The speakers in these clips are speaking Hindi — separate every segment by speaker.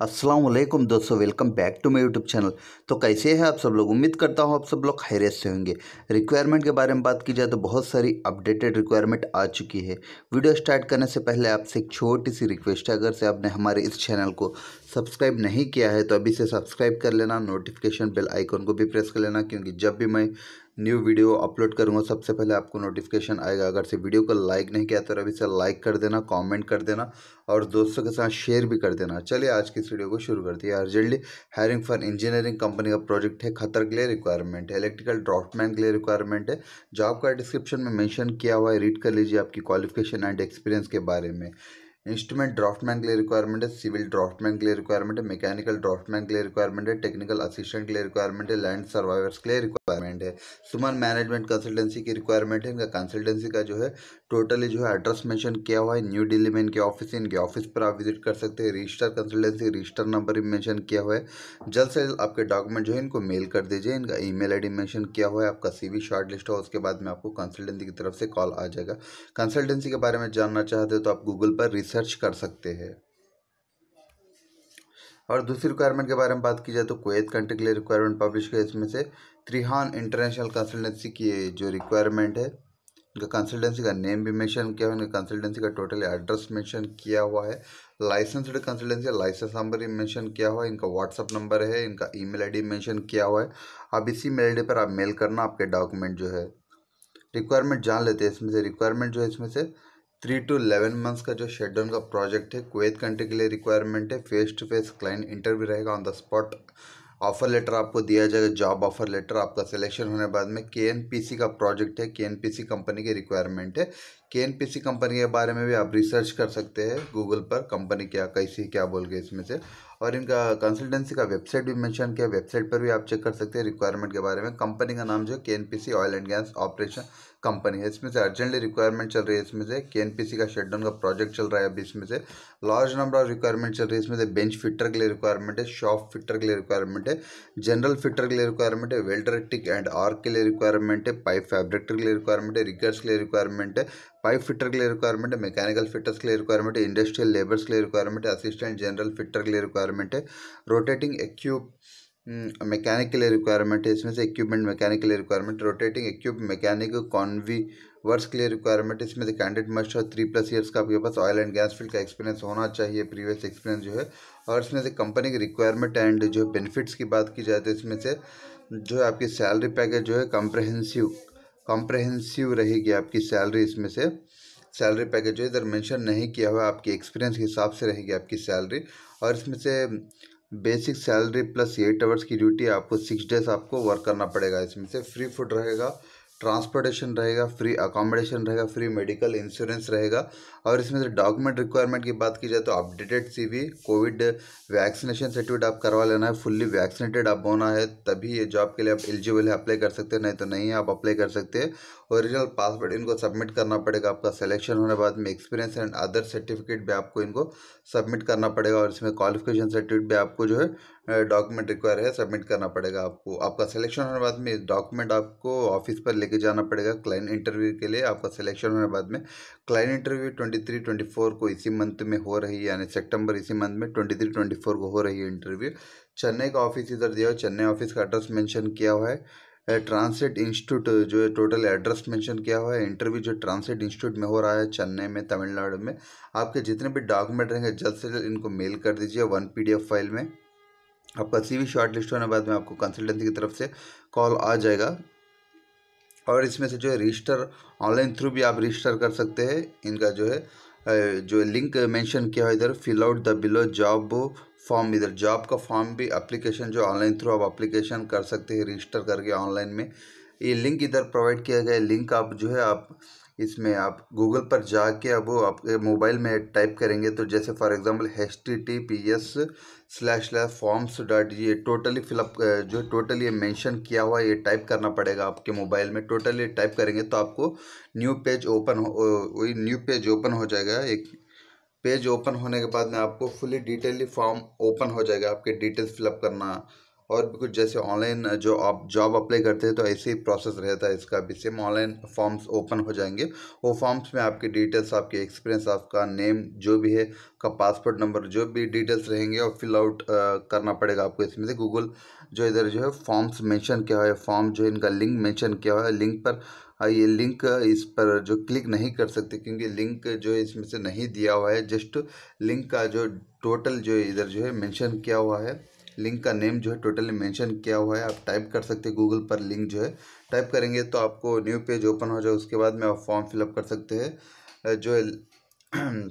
Speaker 1: वालेकुम दोस्तों welcome back to my YouTube channel तो कैसे हैं आप सब लोग? उम्मीद करता हूँ आप सब लोग खैरियत से होंगे। रिक्वायरमेंट के बारे में बात की जाए तो बहुत सारी अपडेटेड रिक्वायरमेंट आ चुकी है। वीडियो स्टार्ट करने से पहले आपसे एक छोटी सी रिक्वेस्ट है। अगर से आपने हमारे इस चैनल को सब्सक्राइब नहीं किया है तो अभी से सब्सक्राइब कर लेना नोटिफिकेशन बेल आइकॉन को भी प्रेस कर लेना, क्योंकि जब भी मैं न्यू वीडियो अपलोड करूँगा, सबसे पहले आपको नोटिफिकेशन आएगा। अगर से वीडियो को लाइक नहीं किया तो अभी से लाइक कर देना कमेंट कर देना और दोस्तों के साथ शेयर भी कर देना। चलिए आज की इस वीडियो को शुरू करते हैं। Urgently hiring for engineering company का प्रोजेक्ट है, खतर के लिए रिक्वायरमेंट है। इलेक्ट्रिकल ड्राफ्टमैन के लिए रिक्वायरमेंट है। जॉब का डिस्क्रिप्शन में मैंशन किया हुआ है रीड कर लीजिए आपकी क्वालिफिकेशन एंड एक्सपीरियंस के बारे में। इंस्ट्रूमेंट ड्राफ्टमैन के लिए रिक्वायरमेंट है सिविल ड्राफ्टमैन के लिए रिक्वायरमेंट है मैकेनिकल ड्राफ्टमैन के लिए रिक्वायरमेंट है टेक्निकल असिस्टेंट के लिए रिक्वायरमेंट है लैंड सर्वाइवर्स के लिए रिक्वायरमेंट है। सुमन मैनेजमेंट कंसल्टेंसी की रिक्वायरमेंट है इनका कंसल्टेंसी का जो है टोटली जो है एड्रेस मेंशन किया हुआ है, न्यू दिल्ली में इनके ऑफ़िस है, इनके ऑफ़िस पर आप विज़िट कर सकते हैं, रजिस्टर कंसल्टेंसी, रजिस्टर नंबर भी मेंशन किया हुआ है। जल्द से जल्द आपके डॉक्यूमेंट जो है इनको मेल कर दीजिए, इनका ईमेल आईडी मेंशन किया हुआ है, आपका सीवी शॉर्ट लिस्ट हो, उसके बाद में आपको कंसल्टेंसी की तरफ़ से कॉल आ जाएगा। कंसल्टेंसी के बारे में जानना चाहते हो तो आप गूगल पर रिसर्च कर सकते हैं। और दूसरी रिक्वायरमेंट के बारे में बात की जाए तो कुवैत कंट्री के लिए रिक्वायरमेंट पब्लिश किया इसमें से त्रिहान इंटरनेशनल कंसल्टेंसी की जो रिक्वायरमेंट है उनका कंसल्टेंसी का नेम भी मेंशन किया हुआ है, उनका कंसल्टेंसी का टोटल एड्रेस मेंशन किया हुआ है। लाइसेंसड कंसल्टेंसी का लाइसेंस नंबर भी मेंशन किया हुआ है, इनका व्हाट्सअप नंबर है, इनका ईमेल आईडी मेंशन किया हुआ है। अब इसी मेल आईडी पर आप मेल करना, आपके डॉक्यूमेंट जो है। रिक्वायरमेंट जान लेते हैं इसमें से। रिक्वायरमेंट जो है इसमें से थ्री टू इलेवन मंथ्स का जो शेड्यूल का प्रोजेक्ट है कुवैत कंट्री के लिए रिक्वायरमेंट है। Face to face client interview रहेगा on the spot offer letter आपको दिया जाएगा, जॉब ऑफ़र लेटर, आपका सिलेक्शन होने बाद में के का प्रोजेक्ट है के कंपनी की रिक्वायरमेंट है। के कंपनी के बारे में भी आप रिसर्च कर सकते हैं गूगल पर कंपनी क्या, कैसी, क्या बोल गए इसमें से। और इनका कंसल्टेंसी का वेबसाइट भी मेंशन किया वेबसाइट पर भी आप चेक कर सकते हैं रिक्वायरमेंट के बारे में। कंपनी का नाम जो के oil and gas operation company है। इसमें से अर्जेंटली रिक्वायरमेंट चल रही है इसमें से। के का शटडाउन का प्रोजेक्ट चल रहा है अभी इसमें से। लार्ज नंबर ऑफ़ रिक्वायरमेंट चल रही है इसमें से। बेंच फिटर के लिए रिक्वायरमेंट है शॉप फिटर के लिए रिक्वायरमेंट है जनरल फिटर के लिए रिक्वायरमेंट है वेल्डर टिक एंड आर्क के लिए रिक्वायरमेंट है पाइप फैब्रिक्टर के लिए रिक्वायरमेंट है रिगर्स के लिए रिक्वायरमेंट है पाइप फिटर के लिए रिक्वायरमेंट है मैकेनिकल फिटर्स के लिए रिक्वायरमेंट है इंडस्ट्रियल लेबर्स के लिए रिक्वायरमेंट है असिस्टेंट जनरल फिटर के लिए रिक्वायरमेंट है रोटेटिंग एक्यूब मैकेनिक के लिए रिक्वायरमेंट है, इसमें से इक्विपमेंट मैकेनिक के लिए रिक्वायरमेंट रोटेटिंग एक्यूब मैकेनिक कॉन्वी वर्स के लिए रिक्वायरमेंट इसमें से कैंडिडेट मस्ट और थ्री प्लस ईयर्स का आपके पास ऑयल एंड गैस फ़ील्ड का एक्सपीरियंस होना चाहिए प्रीवियस एक्सपीरियंस जो है। और इसमें से कंपनी की रिक्वायरमेंट एंड जो बेनिफिट्स की बात की जाए तो इसमें से जो है आपकी सैलरी पैकेज जो है कम्प्रहेंसिव कॉम्प्रहेंसिव रहेगी आपकी सैलरी इसमें से। सैलरी पैकेज जो इधर मेंशन नहीं किया हुआ, आपके एक्सपीरियंस के हिसाब से रहेगी आपकी सैलरी और इसमें से basic salary plus eight hours की ड्यूटी आपको सिक्स डेज़ आपको वर्क करना पड़ेगा। इसमें से फ्री फ़ूड रहेगा। ट्रांसपोर्टेशन रहेगा, फ्री अकोमोडेशन रहेगा, फ्री मेडिकल इंश्योरेंस रहेगा। और इसमें से डॉक्यूमेंट रिक्वायरमेंट की बात की जाए तो updated CV Covid vaccination certificate आप करवा लेना है फुल्ली वैक्सीनेटेड आप होना है, तभी ये जॉब के लिए आप एलिजिबल है अप्लाई कर सकते हैं, नहीं तो नहीं आप अप्लाई कर सकते हैं। ओरिजिनल पासपोर्ट इनको सबमिट करना पड़ेगा, आपका सिलेक्शन होने बाद में एक्सपीरियंस एंड अदर सर्टिफिकेट भी आपको इनको सबमिट करना पड़ेगा। और इसमें क्वालिफिकेशन सर्टिफिकेट भी आपको जो है डॉक्यूमेंट रिक्वायर है, सबमिट करना पड़ेगा आपको। आपका सिलेक्शन होने बाद में डॉक्यूमेंट आपको ऑफ़िस पर लेके जाना पड़ेगा क्लाइंट इंटरव्यू के लिए। आपका सिलेक्शन होने बाद में client interview twenty three twenty four को इसी मंथ में हो रही है, यानी सितंबर इसी मंथ में ट्वेंटी थ्री ट्वेंटी फोर को हो रही है इंटरव्यू चेन्नई का ऑफ़िस इधर दिया हुआ, चेन्नई ऑफ़िस का एड्रेस मैंशन किया हुआ है। ट्रांसलेट इंस्टीट्यूट जो है टोटल एड्रेस मेंशन किया हुआ है। इंटरव्यू जो ट्रांसलेट इंस्टीट्यूट में हो रहा है, चेन्नई में, तमिलनाडु में। आपके जितने भी डॉक्यूमेंट रहेंगे, जल्द से जल्द इनको मेल कर दीजिए वन पीडीएफ फ़ाइल में। आपका सी वी शॉर्ट लिस्ट होने बाद में आपको कंसल्टेंसी की तरफ़ से कॉल आ जाएगा। और इसमें से जो है रजिस्टर ऑनलाइन थ्रू भी आप रजिस्टर कर सकते हैं। इनका जो है जो लिंक मेंशन किया है इधर fill out the below job form इधर। जॉब का फॉर्म भी एप्लीकेशन जो ऑनलाइन थ्रू आप एप्लीकेशन कर सकते हैं रजिस्टर करके ऑनलाइन में। ये लिंक इधर प्रोवाइड किया गया है। लिंक आप जो है, आप इसमें आप गूगल पर जाके अब आपके मोबाइल में टाइप करेंगे तो जैसे for example H T T P S slash slash forms dot ये टोटली फिलअप जो टोटली ये मेंशन किया हुआ ये टाइप करना पड़ेगा आपके मोबाइल में टोटली टाइप करेंगे तो आपको न्यू पेज ओपन हो वही न्यू पेज ओपन हो जाएगा, एक पेज ओपन होने के बाद में आपको फुली डिटेली फॉर्म ओपन हो जाएगा, आपके डिटेल्स फिलअप करना। और भी कुछ जैसे ऑनलाइन जो आप जॉब अप्लाई करते हैं तो ऐसे ही प्रोसेस रहता है इसका भी। सेम ऑनलाइन फॉर्म्स ओपन हो जाएँगे। वो फॉर्म्स में आपकी डिटेल्स आपके एक्सपीरियंस आपका नेम जो भी है का पासपोर्ट नंबर जो भी डिटेल्स रहेंगे और फिल आउट करना पड़ेगा आपको इसमें से। गूगल जो इधर जो है फॉर्म्स मेंशन किया हुआ है फॉर्म जो इनका लिंक मेंशन किया हुआ है। लिंक पर ये लिंक इस पर जो क्लिक नहीं कर सकते, क्योंकि लिंक जो है, इसमें से नहीं दिया हुआ है। जस्ट लिंक का जो टोटल जो इधर जो है मेंशन किया हुआ है। लिंक का नेम जो है टोटली मेंशन किया हुआ है, आप टाइप कर सकते हैं गूगल पर लिंक जो है। टाइप करेंगे तो आपको न्यू पेज ओपन हो जाए, उसके बाद में आप फॉर्म फिलअप कर सकते हैं। जो है,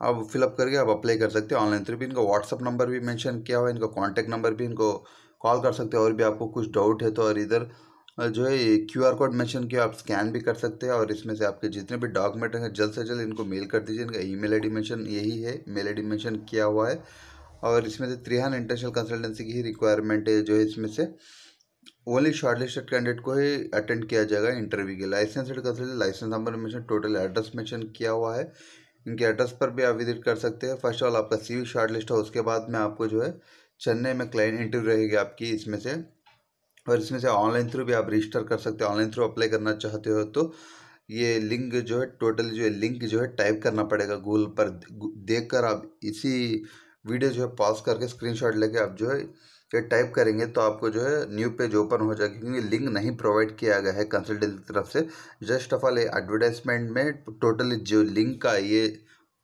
Speaker 1: आप फिलअप करके आप अप्लाई कर सकते हैं ऑनलाइन। थ्रू भी इनका व्हाट्सअप नंबर भी मेंशन किया हुआ है, इनका कॉन्टैक्ट नंबर भी इनको कॉल कर सकते हैं, और भी आपको कुछ डाउट है तो और इधर जो है ये क्यू आर कोड मेंशन किया, आप स्कैन भी कर सकते हैं, और इसमें से आपके जितने भी डॉक्यूमेंट हैं, जल्द से जल्द इनको मेल कर दीजिए। इनका ईमेल आईडी मेंशन यही है मेल आईडी मेंशन किया हुआ है। और इसमें से त्रिहान इंटरनेशनल कंसल्टेंसी की ही रिक्वायरमेंट है जो है इसमें से ओनली शॉर्टलिस्टेड कैंडिडेट को ही अटेंड किया जाएगा इंटरव्यू के licensed consultant licence number mention total address mention किया हुआ है। इनके एड्रेस पर भी आप विज़िट कर सकते हैं। फ़र्स्ट ऑल आपका सी शॉर्ट लिस्ट हो, उसके बाद में आपको जो है चेन्नई में क्लाइंट इंटरव्यू रहेगी आपकी इसमें से। और इसमें से ऑनलाइन थ्रू भी आप रजिस्टर कर सकते हैं। ऑनलाइन थ्रू अप्लाई करना चाहते हो तो ये लिंक जो है टोटल जो है लिंक जो है टाइप करना पड़ेगा गूगल पर। देख कर आप इसी वीडियो जो है पॉज करके स्क्रीनशॉट लेके आप जो है ये टाइप करेंगे तो आपको जो है न्यू पेज ओपन हो जाएगा, क्योंकि लिंक नहीं प्रोवाइड किया गया है कंसल्टेंट की तरफ़ से। जस्ट ऑफ़ ऑल एडवर्टाइजमेंट में टोटली जो लिंक का ये,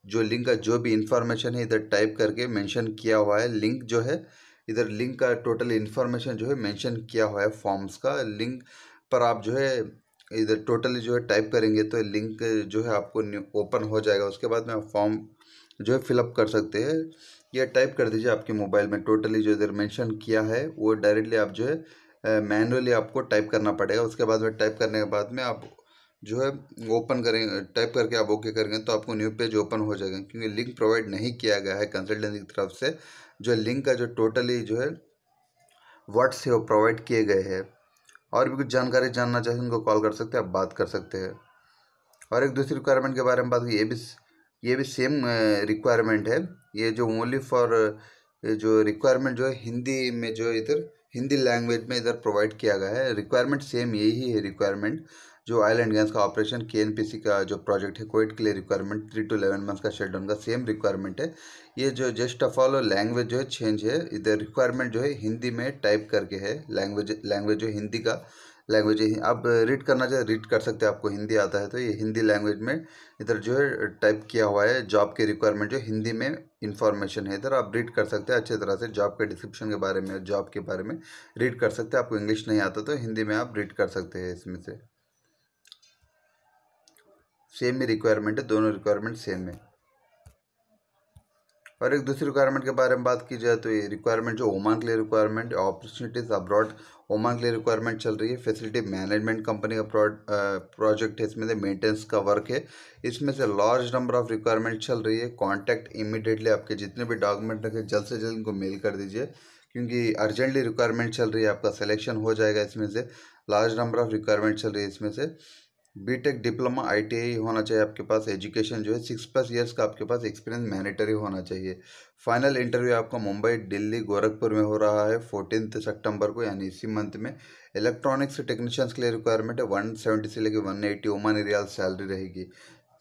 Speaker 1: जो लिंक का जो भी इंफॉर्मेशन है, इधर टाइप करके मेंशन किया हुआ है। लिंक जो है, इधर लिंक का टोटल इन्फॉर्मेशन जो है मेंशन किया हुआ है फॉर्म्स का। लिंक पर आप जो है, इधर टोटली जो है टाइप करेंगे तो लिंक जो है आपको ओपन हो जाएगा। उसके बाद में आप फॉर्म जो है फिलअप कर सकते हैं। या टाइप कर दीजिए आपके मोबाइल में। टोटली जो इधर मेंशन किया है, वो डायरेक्टली आप जो है मैनुअली आपको टाइप करना पड़ेगा। उसके बाद में टाइप करने के बाद में आप जो है ओपन करेंगे टाइप करके आप ओके करेंगे तो आपको न्यू पेज ओपन हो जाएगा। क्योंकि लिंक प्रोवाइड नहीं किया गया है कंसल्टेंसी की तरफ़ से। जो लिंक का जो टोटली जो है वर्ड्स है वो प्रोवाइड किए गए हैं। और भी कुछ जानकारी जानना चाहिए उनको कॉल कर सकते हैं, आप बात कर सकते हैं। और एक दूसरी रिक्वायरमेंट के बारे में बात ये भी ये भी सेम रिक्वायरमेंट है। ये जो ओनली फॉर जो रिक्वायरमेंट जो है, हिंदी में जो इधर, हिंदी लैंग्वेज में इधर प्रोवाइड किया गया है। रिक्वायरमेंट सेम यही है रिक्वायरमेंट जो ऑयल एंड गैस का ऑपरेशन के का जो प्रोजेक्ट है कोविड के लिए requirement three to eleven months का शेड्यूल का सेम रिक्वायरमेंट है। ये जो जस्ट ऑफ़ ऑल लैंग्वेज जो है चेंज है। इधर रिक्वायरमेंट जो है, हिंदी में टाइप करके है। लैंग्वेज लैंग्वेज जो हिंदी का। लैंग्वेज आप रीड करना चाहे रीड कर सकते हैं। आपको हिंदी आता है तो ये हिंदी लैंग्वेज में इधर जो है टाइप किया हुआ है जॉब के रिक्वायरमेंट जो हिंदी में इंफॉर्मेशन है। इधर आप रीड कर सकते हैं, अच्छे तरह से जॉब के डिस्क्रिप्शन के बारे में जॉब के बारे में रीड कर सकते हैं। आपको इंग्लिश नहीं आता तो हिंदी में आप रीड कर सकते हैं इसमें से। सेम ही रिक्वायरमेंट है, दोनों रिक्वायरमेंट सेम है। और एक दूसरी रिक्वायरमेंट के बारे में बात की जाए तो ये रिक्वायरमेंट जो ओमान के लिए रिक्वायरमेंट अपॉर्चुनिटीज़ अब्रॉड ओमान के लिए रिक्वायरमेंट चल रही है। फैसिलिटी मैनेजमेंट कंपनी का प्रोजेक्ट है, इसमें से मेंटेनेंस का वर्क है। इसमें से लार्ज नंबर ऑफ़ रिक्वायरमेंट चल रही है। कॉन्टैक्ट इमीडिएटली आपके जितने भी डॉक्यूमेंट रखे, जल्द से जल्द इनको मेल कर दीजिए। क्योंकि अर्जेंटली रिक्वायरमेंट चल रही है, आपका सिलेक्शन हो जाएगा इसमें से। लार्ज नंबर ऑफ़ रिक्वायरमेंट चल रही है इसमें से। बीटेक डिप्लोमा आईटीआई होना चाहिए आपके पास एजुकेशन जो है सिक्स प्लस ईयर्स का आपके पास एक्सपीरियंस मैनेटरी होना चाहिए। फाइनल इंटरव्यू आपका मुंबई, दिल्ली, गोरखपुर में हो रहा है फोर्टीन सितंबर को, यानी इसी मंथ में। इलेक्ट्रॉनिक्स टेक्नीशियंस के लिए रिक्वायरमेंट है वन सेवेंटी से लेकर one eighty Oman rial salary रहेगी।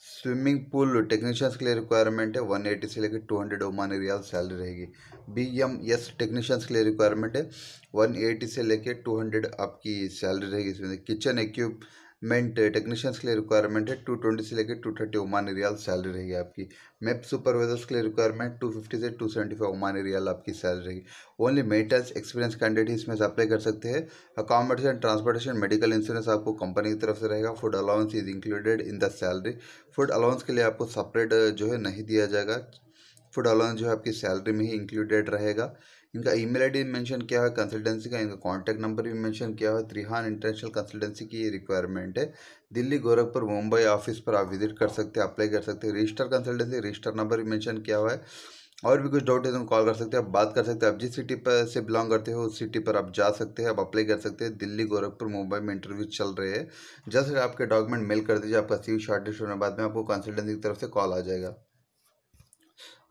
Speaker 1: स्विमिंग पूल टेक्नीशियंस के लिए रिक्वायरमेंट है वन एटी से लेकर two hundred Oman rial salary रहेगी। बी एम एस टेक्नीशियंस के लिए रिक्वायरमेंट है वन एटी से लेकर टू हंड्रेड आपकी सैलरी रहेगी। इसमें किचन एक्यूब मेंट टेक्नीशियंस के लिए रिक्वायरमेंट है टू ट्वेंटी से लेकर two thirty Omani rial salary रहेगी आपकी। मैप सुपरवाइजर्स के लिए रिक्वायरमेंट टू फिफ्टी से two seventy five Omani rial आपकी सैलरी रहेगी। ओनली मेटल्स एक्सपीरियंस कैंडिडेट इसमें अप्लाई कर सकते हैं। अकोमोडेशन ट्रांसपोर्टेशन मेडिकल इंश्योरेंस आपको कंपनी की तरफ़ से रहेगा। Food allowance is included in the salary food allowance के लिए आपको सेपरेट जो है, नहीं दिया जाएगा। फ़ूड अलाउंस जो है आपकी सैलरी में ही इंक्लूडेड रहेगा। इनका ईमेल आईडी मेंशन किया है कंसल्टेंसी का इनका कॉन्टैक्ट नंबर भी मेंशन किया है, त्रिहान इंटरनेशनल कंसल्टेंसी की ये रिक्वायरमेंट है। दिल्ली, गोरखपुर, मुंबई ऑफ़िस पर आप विज़िट कर सकते हैं अप्लाई कर सकते हैं। रजिस्टर कंसल्टेंसी रजिस्टर नंबर भी मैंशन किया हुआ है। और भी कुछ डाउट है तो कॉल कर सकते हैं, आप बात कर सकते हैं। आप जिस सिटी पर से बिलोंग करते हो, उस सिटी पर आप जा सकते हैं, आप अप्लाई कर सकते हैं। दिल्ली, गोरखपुर, मुंबई में इंटरव्यू चल रहे हैं। जैसे आपके डॉक्यूमेंट मेल कर दीजिए, आपका सी शॉर्टेज होने बाद में आपको कंसल्टेंसी की तरफ़ से कॉल आ जाएगा।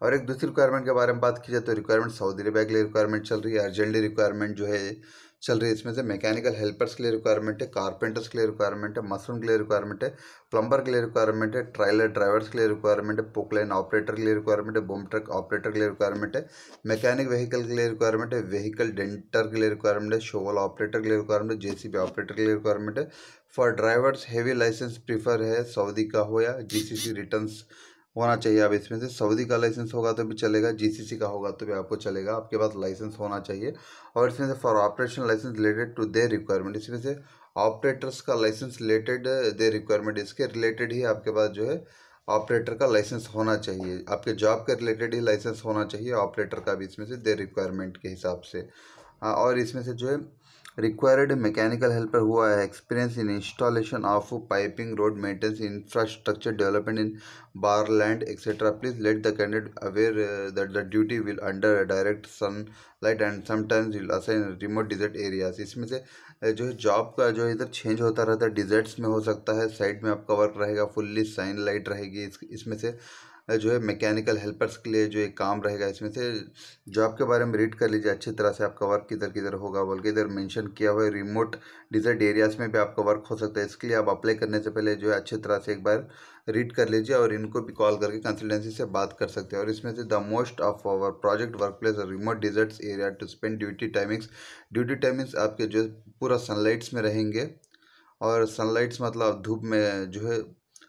Speaker 1: और एक दूसरी रिक्वायरमेंट के बारे में बात की जाए तो रिक्वायरमेंट सऊदी अरेबिया के लिए रिक्वायरमेंट चल रही है अर्जेंटली रिक्वायरमेंट जो है चल रही है इसमें से मैकेनिकल हेल्पर्स के लिए रिक्वायरमेंट है कारपेंटर्स के लिए रिक्वायरमेंट है मशरूम के लिए रिक्वायरमेंट है प्लम्बर के लिए रिक्वायरमेंट है ट्रायलर ड्राइवर्स के लिए रिक्वायरमेंट है पोकलाइन ऑपरेटर के लिए रिक्वायरमेंट है बोम ट्रक ऑपरेटर के लिए रिक्वायरमेंट है मैकेनिक व्हीकल के लिए रिक्वायरमेंट है व्हीकल डेंटर के लिए रिक्वायरमेंट है शोवल ऑपरेटर के लिए रिक्वायरमेंट है जेसीबी ऑपरेटर के लिए रिक्वायरमेंट है for drivers heavy licence prefer है सऊदी का हो या जीसीसी रिटर्न्स होना चाहिए। अब इसमें से सऊदी का लाइसेंस होगा तो भी चलेगा जीसीसी का होगा तो भी आपको चलेगा। आपके पास लाइसेंस होना चाहिए और इसमें से for operation licence related to their requirement इसमें से ऑपरेटर्स का लाइसेंस रिलेटेड देर रिक्वायरमेंट इसके रिलेटेड ही आपके पास जो है ऑपरेटर का लाइसेंस होना चाहिए। आपके जॉब के रिलेटेड ही लाइसेंस होना चाहिए ऑपरेटर का भी इसमें से देर रिक्वायरमेंट के हिसाब से। हाँ, और इसमें से जो है रिक्वायर्ड मैकेनिकल हेल्पर हुआ है। Experience in installation of piping, road maintenance, infrastructure development in bar land etcetera please let the candidate aware that the duty will under direct sunlight and sometimes will assign remote desert areas इसमें से uh, जो है जॉब का जो इधर चेंज होता रहता है डिजर्ट्स में हो सकता है साइड में आपका वर्क रहेगा फुल्ली साइन लाइट रहेगी इसमें से जो है मैकेनिकल हेल्पर्स के लिए जो एक काम रहेगा, इसमें से जॉब के बारे में रीड कर लीजिए, अच्छी तरह से आपका वर्क किधर किधर होगा बोल के इधर मेंशन किया हुआ है रिमोट डिजर्ट एरियाज़ में भी आपका वर्क हो सकता है। इसके लिए आप अप्लाई करने से पहले जो है अच्छी तरह से एक बार रीड कर लीजिए और इनको भी कॉल करके कंसल्टेंसी से बात कर सकते हैं। और इसमें से the most of our project work place remote deserts area to spend duty timings duty timings आपके जो पूरा सनलाइट्स में रहेंगे। और सनलाइट्स मतलब धूप में जो है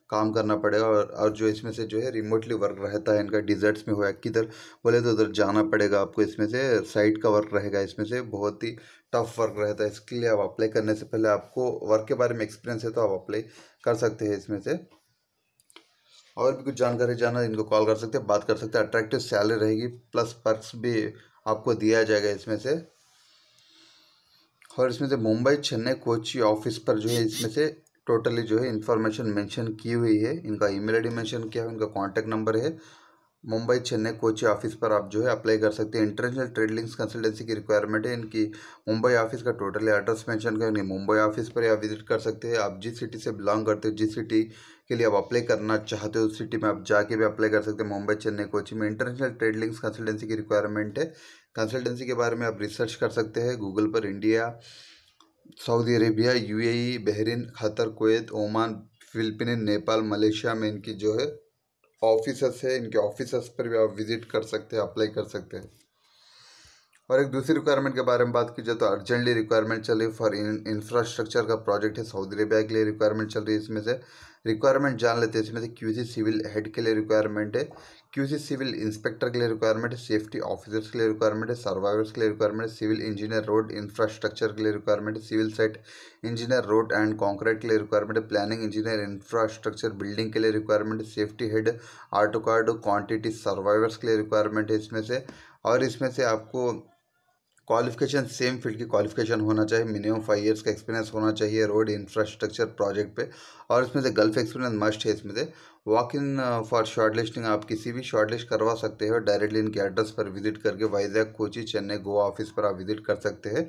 Speaker 1: काम करना पड़ेगा और और जो इसमें से जो है रिमोटली वर्क रहता है, इनका डिजर्ट्स में हुआ किधर बोले तो उधर जाना पड़ेगा आपको इसमें से साइट का वर्क रहेगा इसमें से, बहुत ही टफ वर्क रहता है। इसके लिए आप अप्लाई करने से पहले आपको वर्क के बारे में एक्सपीरियंस है तो आप अप्लाई कर सकते हैं इसमें से। और भी कुछ जानकारी जाना इनको कॉल कर सकते हैं, बात कर सकते हैं अट्रैक्टिव सैलरी रहेगी प्लस पर्क्स भी आपको दिया जाएगा इसमें से। और इसमें से मुंबई, चेन्नई कोची ऑफ़िस पर जो है इसमें से टोटली जो है इन्फॉर्मेशन मेंशन की हुई है। इनका ईमेल आईडी मेंशन किया है, इनका कांटेक्ट नंबर है। मुंबई, चेन्नई, कोची ऑफ़िस पर आप जो है अप्लाई कर सकते हैं। इंटरनेशनल ट्रेड लिंक्स कंसल्टेंसी की रिक्वायरमेंट है। इनकी मुंबई ऑफ़िस का टोटली एड्रेस मेंशन करेंगे मुंबई ऑफ़िस पर आप विज़िट कर सकते हैं। आप जिस सिटी से बिलोंग करते हो, जिस सिटी के लिए आप अप्लाई करना चाहते हो, उस सिटी में आप जाके भी अप्लाई कर सकते हैं। मुंबई, चेन्नई, कोची में इंटरनेशनल ट्रेड लिंक्स कंसल्टेंसी की रिक्वायरमेंट है। कंसल्टेंसी के बारे में आप रिसर्च कर सकते हैं। गूगल पर India Saudi Arabia, UAE, Bahrain, Qatar, Kuwait, Oman, Philippine, Nepal, Malaysia में इनकी जो है ऑफिसर्स है, इनके ऑफिसर्स पर भी आप विज़िट कर सकते हैं, अप्लाई कर सकते हैं। और एक दूसरी रिक्वायरमेंट के बारे में बात की जाए तो अर्जेंटली रिक्वायरमेंट चल रही फॉर इंफ्रास्ट्रक्चर का प्रोजेक्ट है, सऊदी अरेबिया के लिए रिक्वायरमेंट चल रही है, इसमें से रिक्वायरमेंट जान लेते हैं, इसमें से क्यूसी सिविल हेड के लिए रिक्वायरमेंट है। क्यूसी सिविल इंस्पेक्टर के लिए रिक्वायरमेंट है सेफ्टी ऑफिसर्स के लिए रिक्वायरमेंट है सर्वाइवर्स के लिए रिक्वायरमेंट है सिविल इंजीनियर रोड इंफ्रास्ट्रक्चर के लिए रिक्वायरमेंट है civil site engineer road and concrete के लिए रिक्वायरमेंट है प्लानिंग इंजीनियर इंफ्रास्ट्रक्चर बिल्डिंग के लिए रिक्वायरमेंट है safety head AutoCAD quantity surveyors के लिए रिक्वायरमेंट है इसमें से। और इसमें से आपको क्वालिफिकेशन सेम फ़ील्ड की क्वालिफिकेशन होना चाहिए मिनिमम फाइव इयर्स का एक्सपीरियंस होना चाहिए रोड इंफ्रास्ट्रक्चर प्रोजेक्ट पे। और इसमें से गल्फ एक्सपीरियंस मस्ट है इसमें से। Walk in for shortlisting आप किसी भी शॉर्ट लिस्ट करवा सकते हो डायरेक्टली इनके एड्रेस पर विज़िट करके वाइजैक कोची, चेन्नई, गोवा ऑफ़िस पर आप विज़िट कर सकते हैं।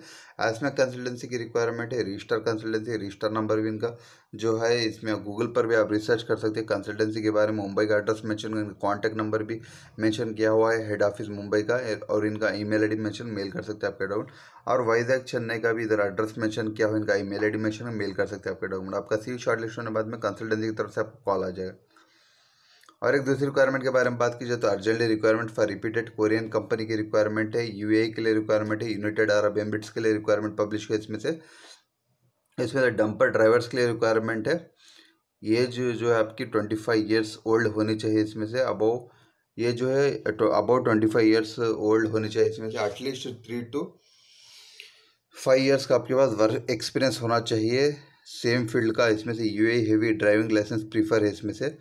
Speaker 1: एसमें कंसल्टेंसी की रिक्वायरमेंट है रजिस्टर कंसल्टेंसी रजिस्टर नंबर भी इनका जो है, इसमें गूगल पर भी आप रिसर्च कर सकते हैं। कंसल्टेंसी के बारे में मुंबई का एड्रेस मैंशन कॉन्टैक्ट नंबर भी मैंशन किया हुआ है हेड ऑफ़िस मुंबई का और इनका ईमेल आईडी मेंशन मेल कर सकते हैं आपके डाउट और वाइजैक चेन्नई का भी इधर एड्रेस मेंशन किया हुआ इनका ईमेल आईडी मेंशन मेल कर सकते हैं आपके डॉक्यूमेंट आपका सी शॉर्ट लिस्ट होने बाद में कंसल्टेंसी की तरफ़ से आपको कॉल आ जाएगा। और एक दूसरी रिक्वायरमेंट के बारे में बात की जाए तो urgently requirement for repeated Korean company की रिक्वायरमेंट है यूएई के लिए रिक्वायरमेंट है यूनाइटेड अरब एमिरेट्स के लिए रिक्वायरमेंट पब्लिश हुई इसमें से। इसमें से डंपर ड्राइवर्स के लिए रिक्वायरमेंट है। एज जो है आपकी ट्वेंटी फाइव ईयर्स ओल्ड होनी चाहिए इसमें से अबव ये जो है about twenty five years old होनी चाहिए इसमें से at least three to five years का आपके पास वर्क एक्सपीरियंस होना चाहिए। सेम फ़ील्ड का इसमें से you heavy driving licence prefer है इसमें से।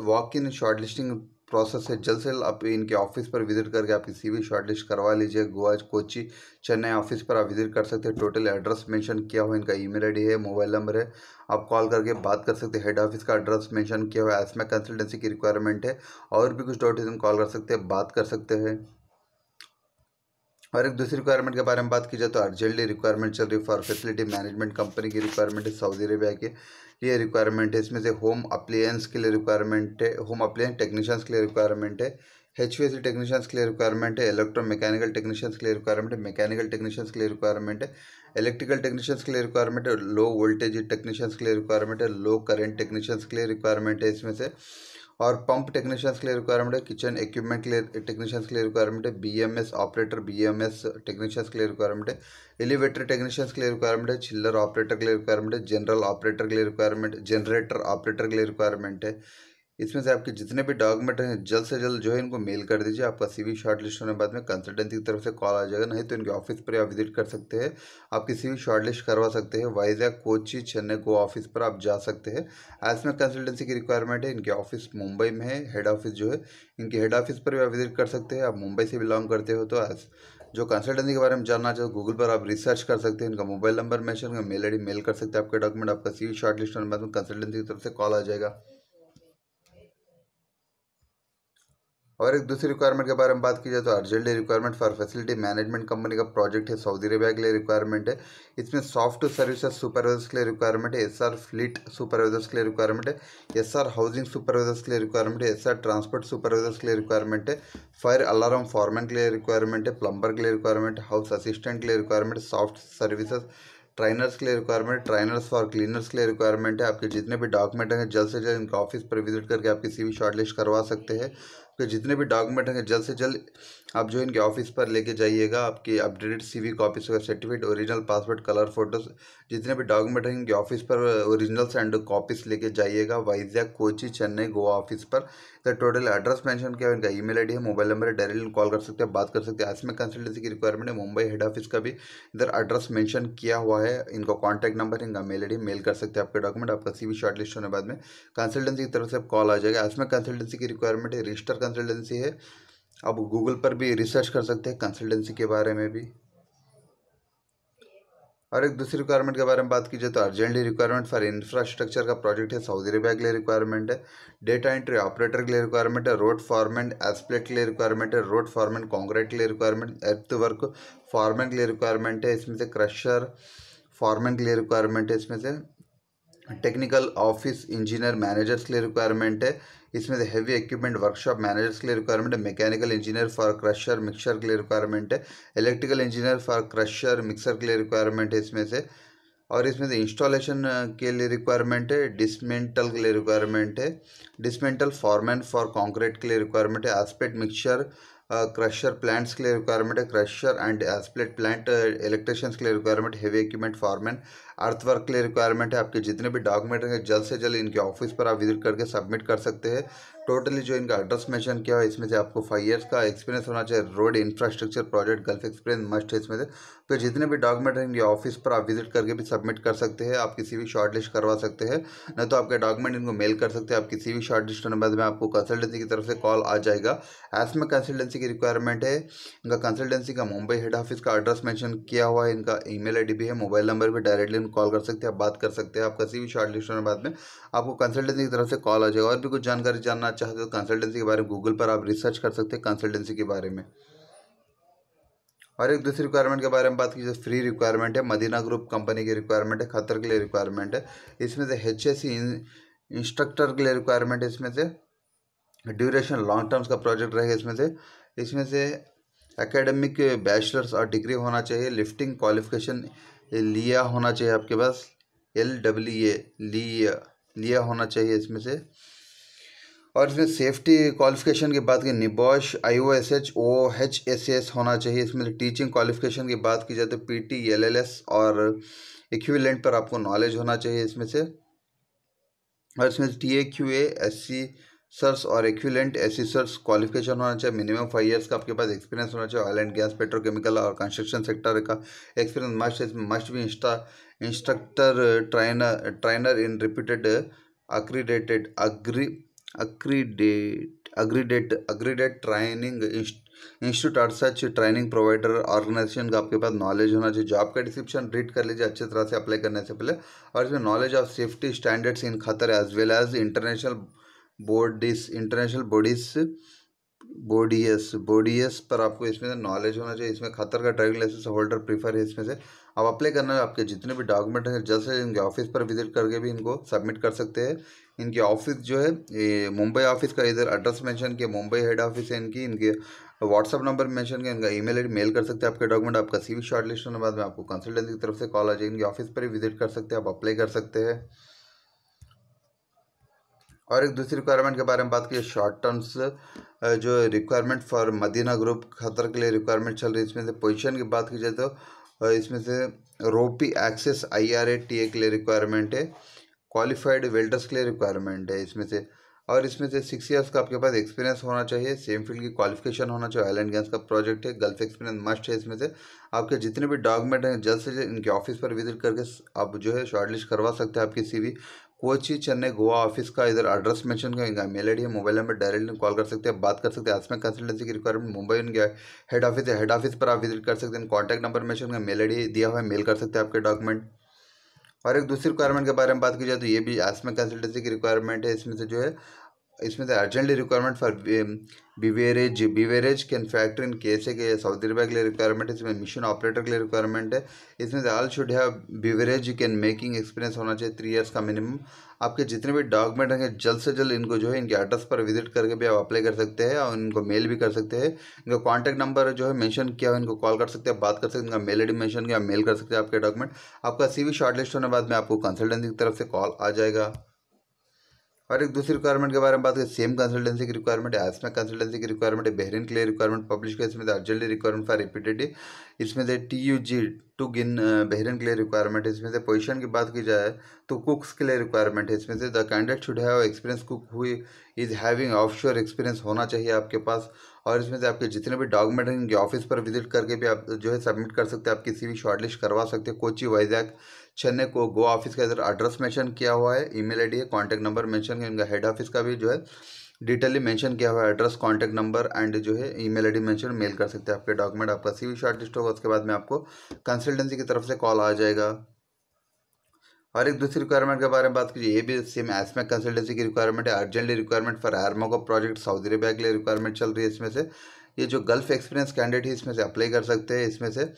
Speaker 1: Walk in shortlisting process है। जल्द से जल्द आप इनके ऑफ़िस पर विज़िट करके आप किसी भी शॉर्ट लिस्ट करवा लीजिए। गोवा, कोची, चेन्नई ऑफ़िस पर आप विज़िट कर सकते हैं। टोटल एड्रेस मेंशन किया हुआ इनका ईमेल आईडी है मोबाइल नंबर है। आप कॉल करके बात कर सकते हैं। हेड ऑफ़िस का एड्रेस मेंशन किया हुआ है। एसमें कंसल्टेंसी की रिक्वायरमेंट है। और भी कुछ डाउट कॉल कर सकते हैं, बात कर सकते हैं। और एक दूसरी रिक्वायरमेंट के बारे में बात की जाए तो अर्जेंटली रिक्वायरमेंट चल रही है फॉर फैसिलिटी मैनेजमेंट कंपनी की रिक्वायरमेंट है सऊदी अरेबिया के ये रिक्वायरमेंट है इसमें से होम अप्लायंस के लिए रिक्वायरमेंट है होम अप्लायंस टेक्नीशियंस के लिए रिक्वायरमेंट है एच वी टेक्नीशियंस के लिए रिक्वायरमेंट है इलेक्ट्रो मैकेनिकल टेक्नीशियंस के लिए रिक्वायरमेंट है मैकेनिकल टेक्नीशियंस के लिए रिक्वायरमेंट है इलेक्ट्रिकल टेक्नीशियंस के लिए रिक्वायरमेंट है लो वोल्टेज टेक्नीशियंस के लिए रिक्वायरमेंट है लो करंट टेक्नीशियंस के लिए रिक्वायरमेंट है इसमें से और पंप टेक्नीशियंस के लिए रिक्वायरमेंट है किचन इक्विपमेंट के लिए टेक्नीशियंस के लिए रिक्वायरमेंट है बीएमएस ऑपरेटर बीएमएस टेक्नीशियंस के लिए रिक्वायरमेंट है एलिवेटर टेक्नीशियंस के लिए रिक्वायरमेंट है चिल्लर ऑपरेटर के लिए रिक्वायरमेंट है जनरल ऑपरेटर के लिए रिक्वायरमेंट जनरेटर ऑपरेटर के लिए रिक्वायरमेंट है। इसमें से आपके जितने भी डॉक्यूमेंट हैं, जल्द से जल्द जो है इनको मेल कर दीजिए। आपका सीवी शॉर्ट लिस्ट होने बाद में कंसल्टेंसी की तरफ़ से कॉल आ जाएगा, नहीं तो इनके ऑफ़िस पर आप विज़िट कर सकते हैं। आपकी सीवी शॉर्ट लिस्ट करवा सकते हैं। वाइजैग कोची चेन्नई गो ऑफ़िस पर आप जा सकते हैं। एज में कंसल्टेंसी की रिक्वायरमेंट है, इनके ऑफ़िस मुंबई में है हेड ऑफ़िस जो है, इनके हेड ऑफ़िस पर भी आप विज़िट कर सकते हैं। आप मुंबई से बिलोंग करते हो तो एज जो कंसल्टेंसी के बारे में जानना चाहो गूगल पर आप रिसर्च कर सकते हैं। इनका mobile number mention mail ID mail कर सकते हैं। आपके डॉक्यूमेंट आपका सीवी शॉर्ट लिस्ट होने बाद में कंसल्टेंसी की तरफ़ से कॉल आ जाएगा। और एक दूसरी रिक्वायरमेंट के बारे में बात की जाए तो urgently requirement for facility management company का प्रोजेक्ट है सऊदी अरेबिया के लिए रिक्वायरमेंट है इसमें सॉफ्ट सर्विसेज़ सुपरवाइजर्स के लिए रिक्वायरमेंट है एस आर फ्लीट सुपरवाइजर्स के लिए रिक्वायरमेंट है एस आर हाउसिंग सुपरवाइजर्स के लिए रिक्वायरमेंट है एस आर ट्रांसपोर्ट सुपरवाइजर्स के लिए रिक्वायरमेंट है फायर अलार्म फॉरमैन के लिए रिक्वायरमेंट है प्लम्बर के लिए रिक्वायरमेंट हाउस असिस्टेंट के लिए रिक्वायरमेंट सॉफ्ट सर्विसेज़ ट्राइनर्स के लिए रिक्वायरमेंट ट्राइनर्स फॉर क्लीनर्स के लिए रिक्वायरमेंट है आपके जितने भी डॉक्यूमेंट हैं जल्द से जल्द इनका ऑफ़िस पर विज़िट करके आपकी सीवी शॉर्टलिस्ट करवा सकते हैं तो जितने भी डॉक्यूमेंट हैं जल्द से जल्द आप जो इनके ऑफ़िस पर लेके जाइएगा, आपकी अपडेटेड सीवी का certificate original passport colour photos जितने भी डॉक्यूमेंट हैं इनके ऑफ़िस पर ओरिजिनल्स एंड कॉपीज लेके जाइएगा वाइजैक कोची, चेन्नई, गोवा ऑफ़िस पर। इधर टोटल एड्रेस मेंशन किया, इनका ईमेल आईडी है मोबाइल नंबर है डायरेक्टली कॉल कर सकते हैं, बात कर सकते हैं। एसमें कंसल्टेंसी की रिक्वायरमेंट है, मुंबई हेड ऑफ़िस का भी इधर एड्रेस मेंशन किया हुआ है। इनका कॉन्टैक्ट नंबर इनका मेल आई मेल कर सकते हैं आपके डॉक्यूमेंट आपका सी शॉर्ट लिस्ट होने बाद में। कंसल्टेंसी की तरफ़ से कॉल आ जाएगा। एसमें कंसल्टेंसी की रिक्वायरमेंट है रजिस्टर कंसल्टेंसी है। अब गूगल पर भी रिसर्च कर सकते हैं कंसल्टेंसी के बारे में भी। और एक दूसरी रिक्वायरमेंट के बारे में बात कीजिए तो अर्जेंटली रिक्वायरमेंट फॉर इंफ्रास्ट्रक्चर का प्रोजेक्ट है सऊदी अरेबिया के लिए रिक्वायरमेंट है डेटा एंट्री ऑपरेटर के लिए रिक्वायरमेंट है रोड फॉर्मेंट एस्प्लेट के लिए रिक्वायरमेंट है रोड फॉर्मेंट कॉन्क्रीट के लिए रिक्वायरमेंट एर्थ वर्क फॉर्मेंट के लिए रिक्वायरमेंट है, इसमें से क्रशर फॉर्मेंट के लिए रिक्वायरमेंट है, इसमें से टेक्निकल ऑफ़िस इंजीनियर मैनेजर्स के लिए रिक्वायरमेंट है। इसमें से हैवी इक्विपमेंट वर्कशॉप मैनेजर्स के लिए रिक्वायरमेंट है। Mechanical engineer for crusher mixer के लिए रिक्वायरमेंट है। Electrical engineer for crusher mixer के लिए रिक्वायरमेंट है इसमें से। और इसमें से इंस्टॉलेशन के लिए रिक्वायरमेंट है। डिसमेंटल के लिए रिक्वायरमेंट है। डिसमेंटल फॉर्मैन फॉर कॉन्क्रीट के लिए रिक्वायरमेंट है। एस्पेक्ट मिक्सर क्रशर प्लांट्स के लिए रिक्वायरमेंट है। Crusher and asphalt plant electricians के लिए requirement heavy equipment foreman earth work के लिए रिक्वायरमेंट है, आपके जितने भी डॉक्यूमेंट हैं जल्द से जल्द इनके ऑफ़िस पर आप विज़िट करके सबमिट कर सकते हैं। टोटली जो इनका एड्रेस मेंशन किया है, इसमें से आपको फाइव ईयर्स का एक्सपीरियंस होना चाहिए। Road infrastructure project gulf experience must है इसमें से। तो जितने भी डॉक्यूमेंट हैं इनके ऑफ़िस पर आप विज़िट करके भी सबमिट कर सकते हैं। आप किसी भी शॉर्ट लिस्ट करवा सकते हैं। नहीं तो आपके डॉक्यूमेंट इनको मेल कर सकते हैं। आप किसी भी शॉर्ट लिस्ट होने बाद में आपको कंसल्टेंसी की तरफ़ से कॉल आ जाएगा। एस में कंसल्टेंसी की रिक्वायरमेंट है, इनका कंसल्टेंसी का मुंबई हेड ऑफ़िस का एड्रेस मैंशन किया हुआ है। इनका ईमेल आईडी भी है मोबाइल नंबर भी डायरेक्टली कॉल कर सकते हैं, आप बात कर सकते हैं, आप किसी भी शॉर्ट लिस्ट बाद में आपको कंसल्टेंसी की तरफ़ से कॉल आ जाएगा। और भी कुछ जानकारी जानना चाहते हो कंसल्टेंसी के बारे में गूगल पर आप रिसर्च कर सकते हैं कंसल्टेंसी के बारे में। और एक दूसरी रिक्वायरमेंट के बारे में बात कीजिए फ्री रिक्वायरमेंट है मदीना ग्रुप कंपनी की रिक्वायरमेंट है खतर के लिए रिक्वायरमेंट है। इसमें से एच इंस्ट्रक्टर के लिए रिक्वायरमेंट है, इसमें से ड्यूरेशन लॉन्ग टर्म्स का प्रोजेक्ट रहेगा इसमें से। इसमें से एकेडमिक बैचलर्स और डिग्री होना चाहिए लिफ्टिंग क्वालिफिकेशन लिया होना चाहिए आपके पास एल डब्ल्यू ए लिया लिया होना चाहिए इसमें से। और इसमें सेफ्टी क्वालिफिकेशन की बात की NEBOSH I O S H O H S S होना चाहिए। इसमें से टीचिंग क्वालिफिकेशन की बात की जाए तो P T L L S और इक्विवेलेंट पर आपको नॉलेज होना चाहिए इसमें से। और इसमें T A Q A assessors और एक्विलेंट एसिसर्स क्वालिफिकेशन होना चाहिए। मिनिमम फाइव इयर्स का आपके पास एक्सपीरियंस होना चाहिए। ऑयल एंड गैस, पेट्रोकेमिकल और कंस्ट्रक्शन सेक्टर का एक्सपीरियंस मस्ट मस्ट भी insta, instructor, trainer trainer in repeated, accredited, agree, accredit, accredited accredited training institute और सच ट्रेनिंग प्रोवाइडर ऑर्गेनाइजेशन का आपके पास नॉलेज होना चाहिए। जॉब का डिस्क्रिप्शन, रीड कर लीजिए, अच्छे तरह से अप्लाई करने से पहले। और इसमें knowledge of safety standards in Qatar as well as international boards, international bodies bodies bodies पर आपको इसमें से नॉलेज होना चाहिए। इसमें खतर का ड्राइविंग लाइसेंस होल्डर प्रीफर है इसमें से। अब अप्लाई करना है, आपके जितने भी डॉक्यूमेंट हैं जल्द से इनके ऑफ़िस पर विज़िट करके भी इनको सबमिट कर सकते हैं। इनके ऑफ़िस जो है मुंबई ऑफ़िस का इधर एड्रेस मेंशन किया, मुंबई हेड ऑफ़िस है इनकी। इनके व्हाट्सअप नंबर मेंशन किया, इनका ईमेल आईडी मेल कर सकते हैं आपके डॉक्यूमेंट आपका सीवी शॉर्ट लिस्ट होने बाद में आपको कंसल्टेंसी की तरफ़ से कॉल आ जाएगी इनके ऑफ़िस पर ही विज़िट कर सकते हैं, आप अप्लाई कर सकते हैं। और एक दूसरी रिक्वायरमेंट के बारे में बात की शॉर्ट टर्म्स जो requirement for Madina group Qatar के लिए रिक्वायरमेंट चल रही है, इसमें से पोजीशन की बात की जाए तो इसमें से rope access I R A T A के लिए रिक्वायरमेंट है क्वालिफाइड वेल्डर्स के लिए रिक्वायरमेंट है इसमें से। और इसमें से सिक्स ईयर्स का आपके पास एक्सपीरियंस होना चाहिए सेम फ़ील्ड की क्वालिफिकेशन होना चाहिए एंड गैस का प्रोजेक्ट है गल्फ एक्सपीरियंस मस्ट है इसमें से। आपके जितने भी डॉक्यूमेंट हैं, जल्द से जल्द इनके ऑफ़िस पर विज़िट करके आप जो है शॉर्टलिस्ट करवा सकते हैं आपकी सीवी कोची, चेन्नई, गोवा ऑफ़िस का इधर एड्रेस मेंशन करेंगे mail ID mobile number directly call कर सकते हैं, बात कर सकते हैं आसमें कंसल्टेंसी की रिक्वायरमेंट मुंबई उनके हेड ऑफ़िस है हेड ऑफ़िस पर आप विज़िट कर सकते हैं कॉन्टैक्ट नंबर मेंशन का मेल आईडी दिया हुआ है मेल कर सकते हैं आपके डॉक्यूमेंट और एक दूसरी रिक्वायरमेंट के बारे में बात की जाए तो ये भी आसमें कंसल्टेंसी की रिक्वायरमेंट है, इसमें से जो है इसमें से urgently requirement for beverage beverage can factory in केसे के सऊदी अरबिया के लिए रिक्वायरमेंट है, इसमें मिशन ऑपरेटर के लिए रिक्वायरमेंट है। इसमें से all should have beverage can making experience होना चाहिए थ्री इयर्स का मिनिमम आपके जितने भी डॉक्यूमेंट हैं, जल्द से जल्द इनको जो है, इनके एड्रेस पर विज़िट करके भी आप अप्लाई कर सकते हैं और इनको मेल भी कर सकते हैं। इनका कॉन्टैक्ट नंबर जो है मेंशन किया इनको कॉल कर सकते हैं, बात कर सकते हैं, इनका मेल आई मेंशन किया मेल कर सकते हैं आपके डॉक्यूमेंट आपका सी वी शॉर्टलिस्ट होने बाद में आपको कंसल्टेंसी की तरफ़ से कॉल आ जाएगा। और एक दूसरी रिक्वायरमेंट के बारे में बात करें सेम कंसल्टेंसी की रिक्वायरमेंट है आसमा कंसल्टेंसी की रिक्वायरमेंट है बहरीन के लिए रिक्वायरमेंट पब्लिश किया, इसमें अर्जेंटली रिक्वायरमेंट फॉर रिपीटेड इसमें से टी यू जी टू गिन बहरीन के लिए रिक्वायरमेंट है, इसमें से पोजीशन की बात की जाए तो कुक्स के लिए रिक्वायरमेंट है, इसमें से the candidate should have experience cook who is having offshore experience होना चाहिए आपके पास, और इसमें से आपके जितने भी डॉक्यूमेंट हैं इनके ऑफ़िस पर विज़िट करके भी आप जो है सबमिट कर सकते हैं, आप किसी भी शॉर्टलिस्ट करवा सकते हैं, कोची वाइजैक चेन्नई को गोवा ऑफ़िस का इधर एड्रेस मेंशन किया हुआ है ईमेल आईडी है कॉन्टैक्ट नंबर मेंशन है इनका हेड ऑफ़िस का भी जो है डिटेली मेंशन किया हुआ है एड्रेस कॉन्टैक्ट नंबर एंड जो है ईमेल आईडी मेंशन मेल कर सकते हैं आपके डॉक्यूमेंट आपका सी वी शॉर्टलिस्ट होगा, उसके बाद में आपको कंसल्टेंसी की तरफ़ से कॉल आ जाएगा। और एक दूसरी रिक्वायरमेंट के बारे में बात कीजिए, ये भी सेम एसमेक कंसल्टेंसी की रिक्वायरमेंट है urgently requirement for Aramco project Saudi Arabia के लिए रिक्वायरमेंट चल रही है इसमें से। ये जो गल्फ एक्सपीरियंस कैंडिडेट है, इसमें से अप्लाई कर सकते हैं, इसमें से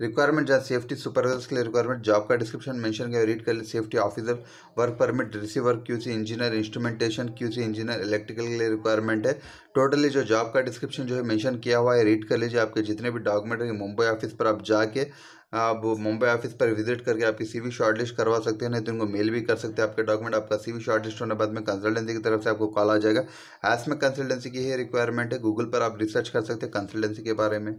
Speaker 1: रिक्वायरमेंट जहाँ सेफ्टी सुपरवाइजर्स के लिए रिक्वायरमेंट जॉब का डिस्क्रिप्शन मेंशन किया रीड कर लिए safety officer work permit receiver QC engineer instrumentation QC engineer electrical के लिए रिक्वायरमेंट है। टोटली जो जॉब का डिस्क्रिप्शन जो है मेंशन किया हुआ है रीड कर लीजिए, आपके जितने भी डॉक्यूमेंट है, मुंबई ऑफ़िस पर आप जाके आप मुंबई ऑफ़िस पर विज़िट करके आपकी सी सीवी शॉर्टलिस्ट करवा सकते हैं, नहीं तो उनको मेल भी कर सकते हैं आपके डॉक्यूमेंट आपका सी सीवी शॉर्टलिस्ट होने बाद में कंसल्टेंसी की तरफ़ से आपको कॉल आ जाएगा। एस में कंसल्टेंसी की ही रिक्वायरमेंट है। गूगल पर आप रिसर्च कर सकते हैं कंसल्टेंसी के बारे में।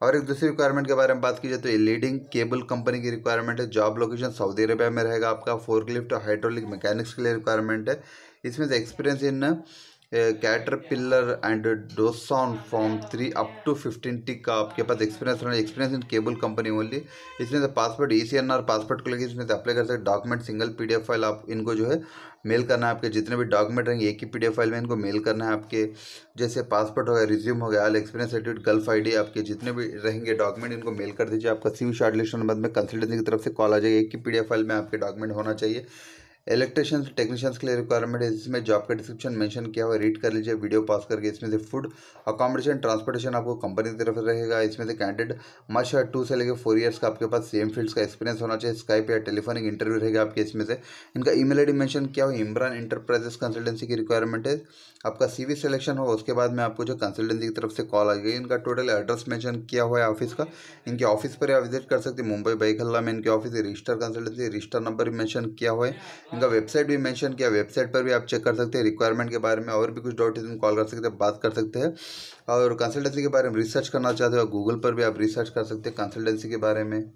Speaker 1: और एक दूसरी रिक्वायरमेंट के बारे में बात की जाए तो ये लीडिंग केबल कंपनी की रिक्वायरमेंट है। जॉब लोकेशन सऊदी अरेबिया में रहेगा आपका। फोर्कलिफ्ट और हाइड्रोलिक मैकेनिक्स के लिए रिक्वायरमेंट है। इसमें से experience in Caterpillar and Doosan from three up to fifteen टिक का आपके पास एक्सपीरियंस होना experience in cable company only इसमें से passport E C N R passport को लेकर इसमें से अप्लाई कर सकते document single P D F file आप इनको जो है मेल करना है आपके। जितने भी डॉक्यूमेंट रहेंगे, एक ही पी डी एफ़ फ़ाइल में इनको मेल करना है आपके। जैसे पासपोर्ट हो गया रिज्यूम हो गया all experience certificate Gulf I D आपके जितने भी रहेंगे डॉक्यूमेंट इनको मेल कर दीजिए। आपका सी शॉर्ट लिस्ट बाद में कंसल्टेंसी की तरफ़ से कॉल आ जाएगी। एक ही पी डी एफ़ फ़ाइल में आपके डॉक्यूमेंट होना चाहिए। इलेक्ट्रिशियंस टेक्नीशियंस के लिए रिक्वायरमेंट है इसमें जॉब का डिस्क्रिप्शन मेंशन किया हुआ रीड कर लीजिए वीडियो पास करके, इसमें से फ़ूड अकोमोडेशन ट्रांसपोर्टेशन आपको कंपनी की तरफ़ रहेगा। इसमें से कैंडिडेट मस्ट टू से लेकर फोर ईयर्स का आपके पास सेम फील्ड्स का एक्सपीरियंस होना चाहिए। स्काइप या टेलीफोनिक इंटरव्यू रहेगा आपके इसमें से। इनका ईमेल आईडी मेंशन किया हुआ इमरान इंटरप्राइजेस कंसल्टेंसी की रिक्वायरमेंट है। आपका सी सिलेक्शन होगा, उसके बाद में आपको जो कंसल्टेंसी की तरफ़ से कॉल आ गई इनका टोटल एड्रेस मेंशन किया हुआ है ऑफ़िस का। इनके ऑफ़िस पर आप विज़िट कर सकते हैं, मुंबई बाईखल्ला में इनके office register consultancy register number mention किया हुआ है। इनका वेबसाइट भी मेंशन किया, वेबसाइट पर भी आप चेक कर सकते हैं रिक्वायरमेंट के बारे में और भी कुछ डाउट है कॉल कर सकते हैं, बात कर सकते हैं। और कंसल्टेंसी के बारे में रिसर्च करना चाहते हो गूगल पर भी आप रिसर्च कर सकते हैं कंसल्टेंसी के बारे में।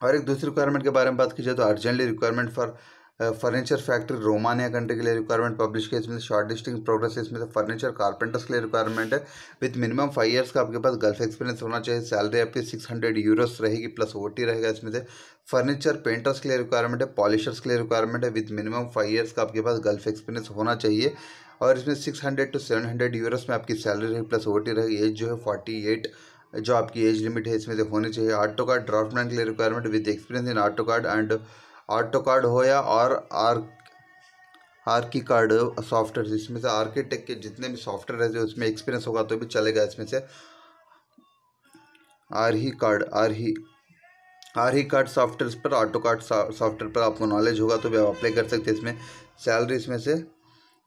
Speaker 1: और एक दूसरी रिक्वायरमेंट के बारे में बात की जाए तो urgently requirement for furniture factory Romania country के लिए रिक्वायरमेंट पब्लिश किया। इसमें शॉर्ट लिस्टिंग प्रोग्रेस इसमें से फर्नीचर कारपेंटर्स के लिए रिक्वायरमेंट है। विथ मिनिमम फाइव ईयर्स का आपके पास गल्फ एक्सपीरियंस होना चाहिए। सैलरी आपकी सिक्स हंड्रेड यूरोस रहेगी प्लस ओटी रहेगा इसमें से। फर्नीचर पेंटर्स के लिए रिक्वायरमेंट है। पॉलिशर्स के लिए रिक्वायरमेंट है। विथ मिनिमम फाइव ईयर्स का आपके पास गल्फ एक्सपीरियंस होना चाहिए। और इसमें six hundred to seven hundred euros में आपकी सैलरी रहेगी प्लस ओटी रहेगी। एज जो है फोर्टी एट जो आपकी एज लिमिट है, इसमें से होनी चाहिए। ऑटो कार्ड ड्राफ्टमैन के लिए requirement with experience in AutoCAD and AutoCAD हो या और आर आर्की कार्ड सॉफ्टवेयर इसमें से आर्किटेक्ट के जितने भी सॉफ्टवेयर है हैं, उसमें एक्सपीरियंस होगा तो भी चलेगा इसमें से। ArchiCAD, are he ArchiCAD software पर, ऑटो कार्ड सॉफ्टवेयर पर आपको नॉलेज होगा तो भी आप अप्लाई कर सकते हैं इसमें। सैलरी इसमें से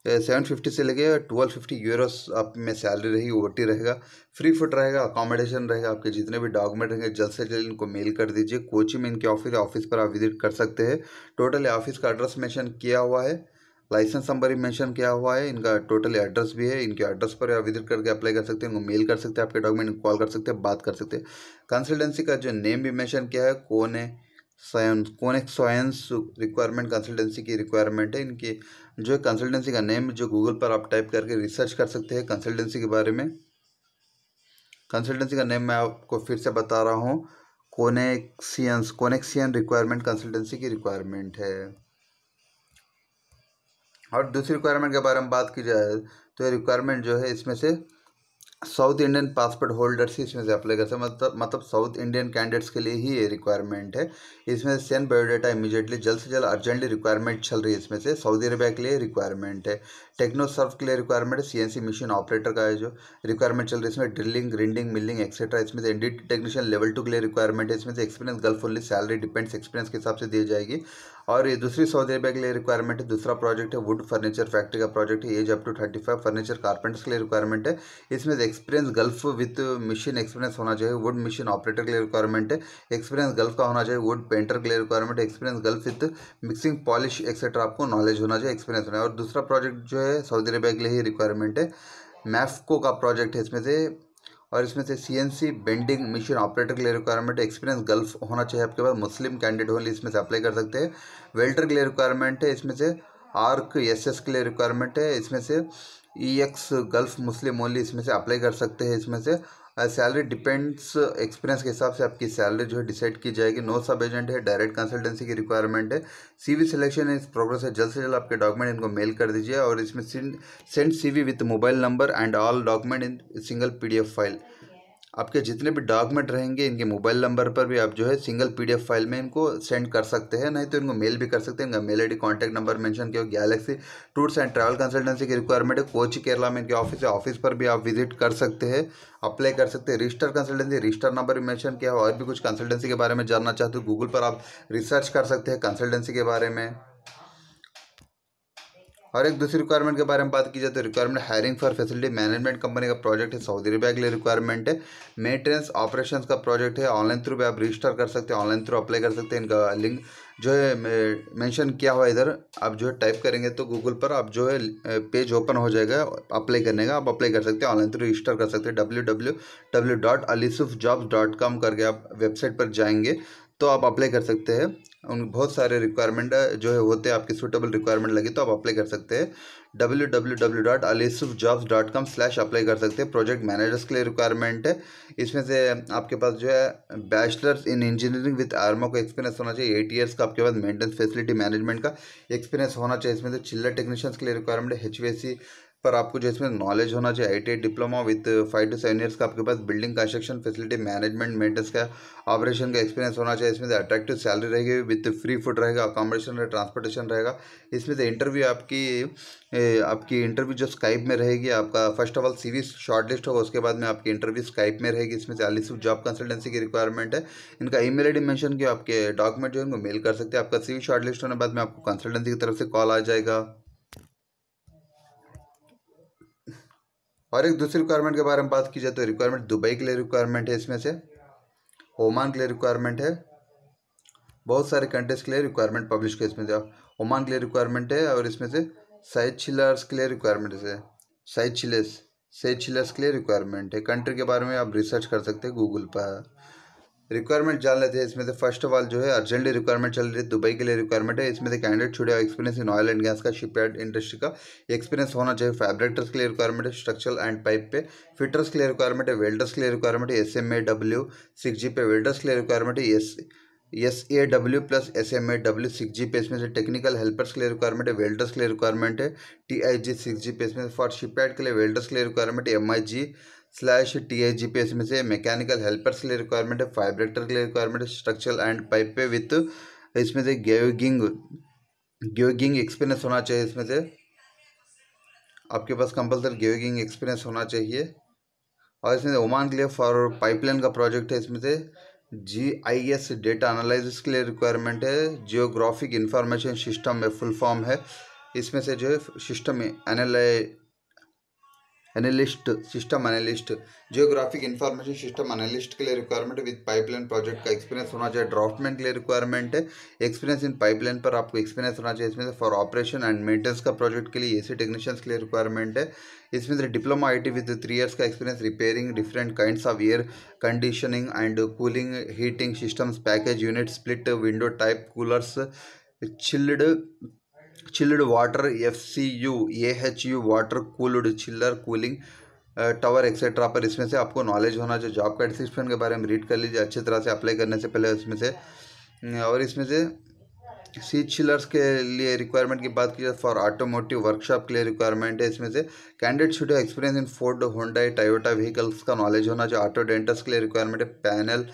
Speaker 1: सेवन फिफ्टी से लेके ट्वेल्व फिफ्टी यूरोस आप में सैलरी रहेगी ओ टी रहेगा। फ्री फुट रहेगा अकोमोडेशन रहेगा, आपके जितने भी डॉक्यूमेंट रहेंगे, जल्द से जल्द इनको मेल कर दीजिए। कोची में इनके ऑफ़िस ऑफ़िस पर आप विज़िट कर सकते हैं। टोटल ऑफ़िस का एड्रेस मेंशन किया हुआ है। लाइसेंस नंबर मेंशन किया हुआ है। इनका टोटल एड्रेस भी है। इनके एड्रेस पर आप विज़िट करके अप्लाई कर सकते हैं। इनको मेल कर सकते हैं, आपके डॉक्यूमेंट कॉल कर सकते हैं, बात कर सकते हैं। कंसल्टेंसी का जो नेम भी मेंशन किया है, कौन है? साइंस कौन एक साइंस रिक्वायरमेंट कंसल्टेंसी की रिक्वायरमेंट है। इनकी जो कंसल्टेंसी का नेम जो गूगल पर आप टाइप करके रिसर्च कर सकते हैं कंसल्टेंसी के बारे में। कंसल्टेंसी का नेम मैं आपको फिर से बता रहा हूँ। कोनेक्सियंस कोनेक्सियन रिक्वायरमेंट कंसल्टेंसी की रिक्वायरमेंट है। और दूसरी रिक्वायरमेंट के बारे में बात की जाए तो ये रिक्वायरमेंट जो है इसमें से साउथ इंडियन पासपोर्ट होल्डर्स ही इसमें से अप्लाई कर सकते मतलब मतलब साउथ इंडियन कैंडिडेट्स के लिए ही ये रिक्वायरमेंट है। इसमें से सेंड बायोडाटा इमीडिएटली जल्द से जल्द अर्जेंटली रिक्वायरमेंट चल रही है इसमें से। सऊदी अरबिया के लिए रिक्वायरमेंट है। टेक्नो सर्व के लिए रिक्वायरमेंट है। सीएनसी मशीन ऑपरेटर का है जो रिक्वायरमेंट चल रही है। इसमें ड्रिलिंग ग्रिंडिंग मिलिंग एक्सेट्रा इसमें से इंडी टेक्नीशियन लेवल टू के लिए रिक्वायरमेंट है। इसमें से experience Gulf only salary depends experience के हिसाब से दी जाएगी। और ये दूसरी सऊदी अरबिया के लिए रिक्वायरमेंट है, दूसरा प्रोजेक्ट है वुड फर्नीचर फैक्ट्री का प्रोजेक्ट है age up to thirty five furniture carpenters के लिए रिक्वायरमेंट है। इसमें experience Gulf with machine experience होना चाहिए वुड मशीन ऑपरेटर के लिए रिक्वायरमेंट है। एक्सपीरियंस गल्फ का होना चाहिए वुड पेंटर के लिए requirement experience Gulf with mixing polish etcetera आपको नॉलेज होना चाहिए एक्सपीरियंस होना है और दूसरा प्रोजेक्ट जो है सऊदी अरबिया के लिए ही रिक्वायरमेंट है। मैफको का प्रोजेक्ट है, इसमें से और इसमें से C N C bending machine operator के लिए रिक्वायरमेंट एक्सपीरियंस गल्फ होना चाहिए आपके पास। मुस्लिम कैंडिडेट होली इसमें से अप्लाई कर सकते हैं। वेल्टर के लिए रिक्वायरमेंट है। इसमें से आर्क एस एस के लिए रिक्वायरमेंट है। इसमें से E X Gulf Muslim only इसमें से अप्लाई कर सकते हैं। इसमें से सैलरी डिपेंड्स एक्सपीरियंस के हिसाब से आपकी सैलरी जो है डिसाइड की जाएगी। नो सब एजेंट है डायरेक्ट कंसल्टेंसी की रिक्वायरमेंट है। सीवी सिलेक्शन इस प्रोग्रेस है। जल्द से जल्द आपके डॉक्यूमेंट इनको मेल कर दीजिए और इसमें send CV with mobile number and all document in single PDF file आपके जितने भी डॉक्यूमेंट रहेंगे, इनके मोबाइल नंबर पर भी आप जो है सिंगल पीडीएफ फ़ाइल में इनको सेंड कर सकते हैं, नहीं तो इनको मेल भी कर सकते हैं। इनका mail ID contact number mention किया Galaxy Tours and Travel consultancy की रिक्वायरमेंट है। कोच केरला में इनके ऑफ़िस है, ऑफ़िस पर भी आप विज़िट कर सकते हैं, अप्लाई कर सकते हैं। रजिस्टर कंसल्टेंसी रजिस्टर नंबर भी मैंशन किया और भी कुछ कंसल्टेंसी के बारे में जानना चाहते हो, गूगल पर आप रिसर्च कर सकते हैं कंसल्टेंसी के बारे में। और एक दूसरी रिक्वायरमेंट के बारे में बात की जाए तो requirement hiring for facility management company का प्रोजेक्ट है सऊदी अरबिया के लिए रिक्वायरमेंट है। मेंटेनेंस ऑपरेशंस का प्रोजेक्ट है ऑनलाइन थ्रू भी आप रजिस्टर कर सकते हैं ऑनलाइन थ्रू अप्लाई कर सकते हैं। इनका लिंक जो है मेंशन किया हुआ इधर, आप जो है टाइप करेंगे तो गूगल पर आप जो है पेज ओपन हो जाएगा अप्लाई करने का, आप अप्लाई कर सकते हैं ऑनलाइन थ्रू रजिस्टर कर सकते हैं। W W W dot Alisuf jobs dot com करके आप वेबसाइट पर जाएँगे तो आप अप्लाई कर सकते हैं। उन बहुत सारे रिक्वायरमेंट जो है होते हैं, आपकी सूटेबल रिक्वायरमेंट लगी तो आप अप्लाई कर सकते हैं। W W W dot Alisuf jobs dot com slash apply कर सकते हैं। प्रोजेक्ट मैनेजर्स के लिए रिक्वायरमेंट है। इसमें से आपके पास जो है बैचलर्स इन इंजीनियरिंग विद आर्मो का एक्सपीरियंस होना चाहिए। एट ईयर्स का आपके पास मेंटेनेंस फैसिलिटी मैनेजमेंट का एक्सपीरियंस होना चाहिए। इसमें से चिल्लर टेक्नीशियंस के लिए रिक्वायरमेंट है। एच पर आपको जो इसमें नॉलेज होना चाहिए आई diploma with five to seven years का आपके पास building construction facility management maintenance का ऑपरेशन का एक्सपीरियंस होना चाहिए। इसमें अट्रैक्टिव सैलरी रहेगी विद फ्री फ़ूड रहेगा अकोमोडेशन रहेगा ट्रांसपोर्टेशन रहेगा। इसमें से इंटरव्यू आपकी आपकी इंटरव्यू जो स्काइप में रहेगी, आपका first of all C shortlist होगा, उसके बाद में आपकी इंटरव्यू स्काइप में रहेगी। इसमें से चालीस जॉब कंसल्टेंसी की रिक्वायरमेंट है। इनका ई मेल आई मेंशन किया, आपके डॉक्यूमेंट जो है उनको मेल कर सकते हैं। आपका सी शॉर्ट लिस्ट होने बाद में आपको कंसल्टेंसी की तरफ़ से कॉल आ जाएगा। और एक दूसरी रिक्वायरमेंट के बारे में बात की जाए तो रिक्वायरमेंट दुबई के लिए रिक्वायरमेंट है इसमें से, ओमान के लिए रिक्वायरमेंट है, बहुत सारे कंट्रीज़ के लिए रिक्वायरमेंट पब्लिश किया इसमें से। ओमान के लिए रिक्वायरमेंट है और इसमें से साइज़ छिलर्स के लिए रिक्वायरमेंट है। साइज़ चिलर्स साइज़ छिलर्स के लिए रिक्वायरमेंट है। कंट्री के बारे में आप रिसर्च कर सकते हैं गूगल पर। रिक्वायरमेंट जान लेते हैं। इसमें से फ़र्स्ट ऑफ़ ऑल जो है अर्जेंटली रिक्वायरमेंट चल रही है। दुबई के लिए रिक्वायरमेंट है। इसमें से candidate छुड़े experience in oil and gas का शिप यार्ड इंडस्ट्री का एक्सपीरियंस होना चाहिए। फैब्रेटर्स के लिए रिक्वायरमेंट है स्ट्रक्चरल एंड पाइप पे। फिटर्स के लिए रिक्वायरमेंट है वेल्डर्स के लिए रिक्वायरमेंट है S M A W six G पे। वेल्डर्स के लिए रिक्वायरमेंट है S S A W plus S M A W six G पे। इसमें से टेक्निकल हेल्पर्स के लिए रिक्वायरमेंट है वेल्डर्स के लिए रिक्वायरमेंट है T I ji six G पे। इसमें फॉर शिपयार्ड के लिए वेल्डर्स के लिए रिक्वायरमेंट है M I G slash T H G पे इसमें से मैकेनिकल हेल्पर्स के लिए रिक्वायरमेंट है फाइब्रेक्टर के लिए रिक्वायरमेंट है स्ट्रक्चरल एंड पाइप पे विथ इसमें से गेविंग गेविंग एक्सपीरियंस होना चाहिए इसमें से। आपके पास कंपलसरी गेविंग एक्सपीरियंस होना चाहिए। और इसमें से ओमान के लिए फॉर पाइपलाइन का प्रोजेक्ट है इसमें से। G I S data analysis के लिए रिक्वायरमेंट है जियोग्राफिक इंफॉर्मेशन सिस्टम में फुल फॉर्म है। इसमें से जो है system एनालाइ analyst system analyst geographic information system analyst के लिए रिक्वायरमेंट विद पाइपलाइन प्रोजेक्ट का एक्सपीरियंस होना चाहिए ड्राफ्टमैन के लिए रिक्वायरमेंट है। एक्सपीरियंस इन पाइपलाइन पर आपको एक्सपीरियंस होना चाहिए, इसमें से फॉर ऑपरेशन एंड मेंटेनेंस का प्रोजेक्ट के लिए एसी टेक्नीशियंस के लिए रिक्वायरमेंट है। इसमें से diploma IT with three years का experience repairing different kinds of air conditioning and cooling heating systems package unit split window type coolers chilled chilled water F C U A H U water cooled chiller cooling tower etcetera पर इसमें से आपको नॉलेज होना जो जॉब का डिस्क्रिप्शन के बारे में रीड कर लीजिए, अच्छी तरह से अप्लाई करने से पहले इसमें से। और इसमें से सी चिलर्स के लिए रिक्वायरमेंट की बात की जाए फॉर ऑटोमोटिव वर्कशॉप के लिए रिक्वायरमेंट है इसमें से। Candidate should experience in Ford Hyundai Toyota vehicles का नॉलेज होना चाहिए। ऑटो डेंटर्स के लिए रिक्वायरमेंट है। पैनल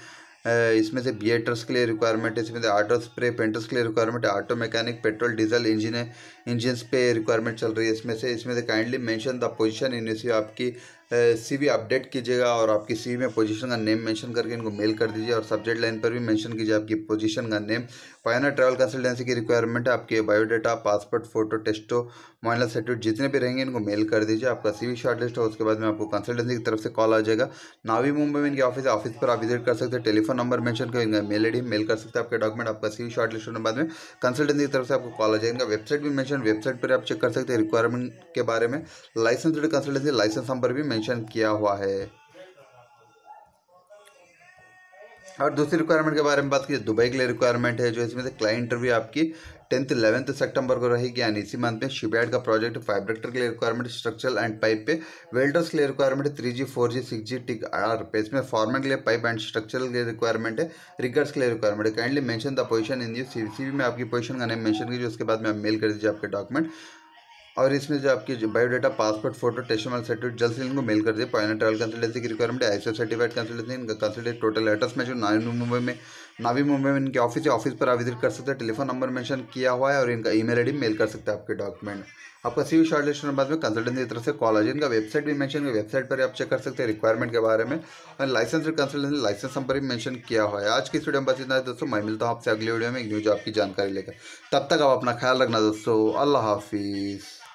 Speaker 1: इसमें से बी बिएटर्स के लिए रिक्वायरमेंट है इसमें से ऑटो स्प्रे पेंटर्स के लिए requirement auto mechanic petrol diesel engine engines पे रिक्वायरमेंट चल रही है इसमें से। इसमें से kindly mention the position in C आपकी सीवी अपडेट कीजिएगा और आपकी सीवी में पोजीशन का नेम मेंशन करके इनको मेल कर दीजिए और सब्जेक्ट लाइन पर भी मेंशन कीजिए आपकी पोजीशन का नेम पायना ट्रैवल कंसल्टेंसी की रिक्वायरमेंट है, आपके बायोडाटा पासपोर्ट फ़ोटो टेस्टो मोबाइल सर्टिफिकेट जितने भी रहेंगे इनको मेल कर दीजिए, आपका सीवी शॉर्ट लिस्ट है, उसके बाद में आपको कंसल्टेंसी की तरफ़ से कॉल आ जाएगा। नावी मुंबई में इनके ऑफ़िस ऑफ़िस पर आप विज़िट कर सकते हैं टेलीफोन नंबर मेंशन कर, इनका मेल आईडी मेल कर सकते हैं, आपके डॉक्यूमेंट आपका सीवी शॉर्ट लिस्ट होने बाद में कंसल्टेंसी की तरफ़ से आपको कॉल आ जाएगा। वेबसाइट भी मैंशन वेबसाइट पर आप चेक कर सकते हैं रिक्वायरमेंट के बारे में। लाइसेंस कंसल्टेंसी लाइसेंस नंबर भी मैंशन किया हुआ है। और दूसरी रिक्वायरमेंट के बारे में बात की दुबई के लिए रिक्वायरमेंट है, जो इसमें से क्लाइंट इंटरव्यू आपकी टेंथ इलेवंथ सितंबर को रहेगी, यानी इसी मंथ में शिपयार्ड का प्रोजेक्ट फाइब्रेक्टर के लिए रिक्वायरमेंट स्ट्रक्चरल एंड पाइप पे वेल्डर्स के लिए रिक्वायरमेंट है three G four G six G tick are पे, इसमें फॉर्मेट के लिए पाइप एंड स्ट्रक्चरल के लिए रिक्वायरमेंट है रिगर्स के लिए रिक्वायरमेंट है। Kindly mention the position in your CV आपकी पोजीशन का नेम मेंशन कीजिए, उसके बाद में आप मेल कर दीजिए आपके डॉक्यूमेंट और इसमें जो आपकी जो biodata passport photo testimonial certificate जल्द से इनको मेल कर दिए पॉइंट ट्रैवल कंसल्टेंसी की रिक्वायरमेंट है आईसीओ सर्टिफाइड कंसल्टेंसी इनका कंसल्टेंट टोटल एड्रेस में जो नावी मुंबई में, नावी मुंबई में इनके ऑफ़िस है ऑफ़िस पर आप विज़िट कर सकते हैं। टेलीफोन नंबर मेंशन किया हुआ है और इनका ईमेल आईडी मेल कर सकते हैं आपके डॉक्यूमेंट आपका सी शॉर्ट लिस्ट होने बाद में कंसल्टेंसी की तरफ़ से कॉल आ जाए। इनका वेबसाइट भी मेंशन वेबसाइट पर आप चेक कर सकते हैं रिक्वायरमेंट के बारे में। और लाइसेंस और कंसल्टेंसी लाइसेंस नंबर भी मेंशन किया हुआ है। आज की स्टूडियो बस इतना दोस्तों। मैं मिलता हूँ आपसे अगली वीडियो में। एक न्यू जॉब की जानकारी लेकर। तब तक आप अपना ख्याल रखना दोस्तों। अल्लाह हाफिज़।